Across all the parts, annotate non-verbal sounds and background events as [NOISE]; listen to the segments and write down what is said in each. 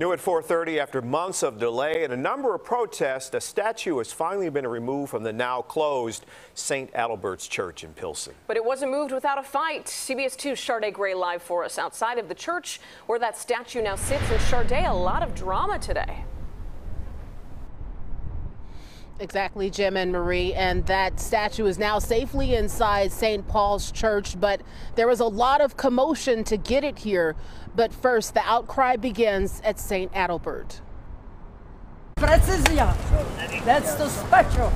New at 4:30 after months of delay and a number of protests, a statue has finally been removed from the now closed St. Adalbert's Church in Pilsen. But it wasn't moved without a fight. CBS 2's Shardaa Gray live for us outside of the church where that statue now sits. And Shardaa, a lot of drama today. Exactly, Jim and Marie. And that statue is now safely inside St. Paul's Church, but there was a lot of commotion to get it here. But first, the outcry begins at St. Adalbert. Precision. That's the special.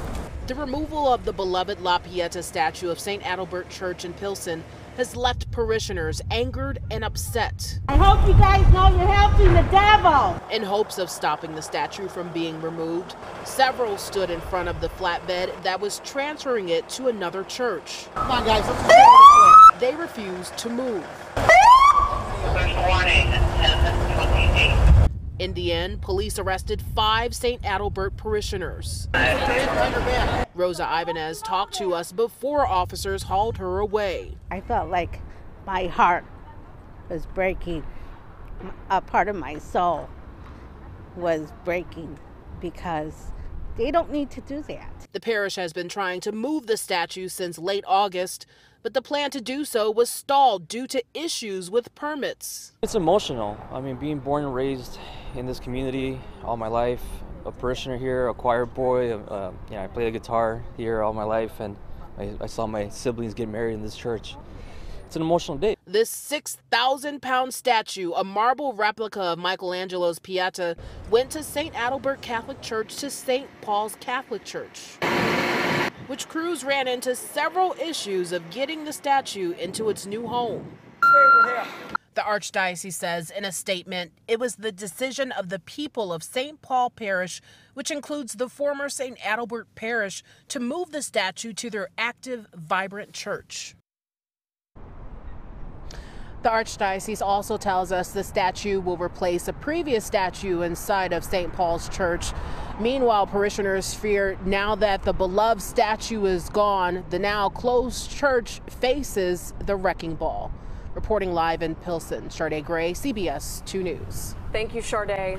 The removal of the beloved La Pieta statue of St. Adalbert Church in Pilsen has left parishioners angered and upset. I hope you guys know you're helping the devil. In hopes of stopping the statue from being removed, several stood in front of the flatbed that was transferring it to another church. Come on, guys, [LAUGHS] They refused to move. [LAUGHS] In the end, police arrested five St. Adalbert parishioners. Rosa Ibanez talked to us before officers hauled her away. I felt like my heart was breaking. A part of my soul was breaking because they don't need to do that. The parish has been trying to move the statue since late August, but the plan to do so was stalled due to issues with permits. It's emotional. I mean, being born and raised in this community all my life, a parishioner here, a choir boy, uh, you know, I played the guitar here all my life, and I, I saw my siblings get married in this church. It's an emotional day. This 6,000 pound statue, a marble replica of Michelangelo's Pieta, went to St. Adalbert Catholic Church to St. Paul's Catholic Church, which crews ran into several issues of getting the statue into its new home. The Archdiocese says in a statement it was the decision of the people of St. Paul Parish, which includes the former St. Adalbert Parish, to move the statue to their active, vibrant church. The Archdiocese also tells us the statue will replace a previous statue inside of St. Paul's Church. Meanwhile, parishioners fear now that the beloved statue is gone, the now closed church faces the wrecking ball. Reporting live in Pilsen, Shardaa Gray, CBS 2 News. Thank you, Shardaa.